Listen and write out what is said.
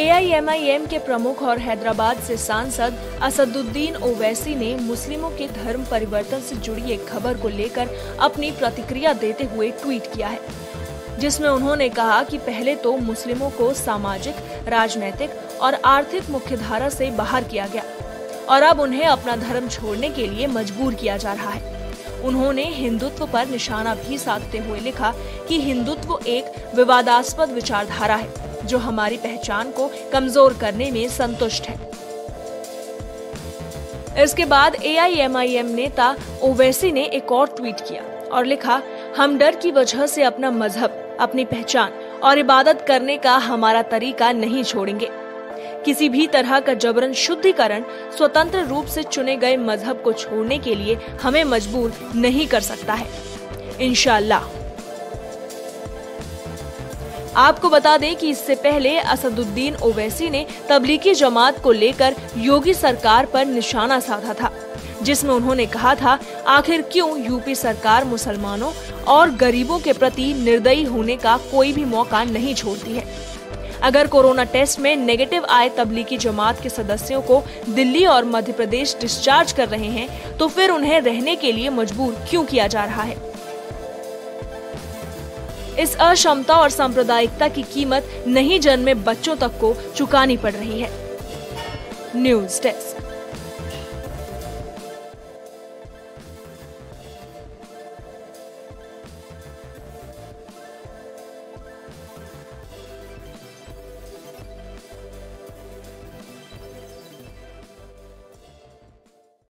AIMIM के प्रमुख और हैदराबाद से सांसद असदुद्दीन ओवैसी ने मुस्लिमों के धर्म परिवर्तन से जुड़ी एक खबर को लेकर अपनी प्रतिक्रिया देते हुए ट्वीट किया है, जिसमें उन्होंने कहा कि पहले तो मुस्लिमों को सामाजिक, राजनैतिक और आर्थिक मुख्यधारा से बाहर किया गया और अब उन्हें अपना धर्म छोड़ने के लिए मजबूर किया जा रहा है। उन्होंने हिंदुत्व पर निशाना भी साधते हुए लिखा कि हिंदुत्व एक विवादास्पद विचारधारा है, जो हमारी पहचान को कमज़ोर करने में संतुष्ट है। इसके बाद एआईएमआईएम नेता ओवैसी ने एक और ट्वीट किया और लिखा, हम डर की वजह से अपना मज़हब, अपनी पहचान और इबादत करने का हमारा तरीका नहीं छोड़ेंगे। किसी भी तरह का जबरन शुद्धिकरण स्वतंत्र रूप से चुने गए मज़हब को छोड़ने के लिए हमें मजबूर नहीं कर सकता है। इनशाला आपको बता दें कि इससे पहले असदुद्दीन ओवैसी ने तबलीगी जमात को लेकर योगी सरकार पर निशाना साधा था, जिसमें उन्होंने कहा था, आखिर क्यों यूपी सरकार मुसलमानों और गरीबों के प्रति निर्दयी होने का कोई भी मौका नहीं छोड़ती है? अगर कोरोना टेस्ट में नेगेटिव आए तबलीगी जमात के सदस्यों को दिल्ली और मध्य प्रदेश डिस्चार्ज कर रहे हैं तो फिर उन्हें रहने के लिए मजबूर क्यों किया जा रहा है? इस अक्षमता और सांप्रदायिकता की कीमत नहीं जन्मे बच्चों तक को चुकानी पड़ रही है। News desk.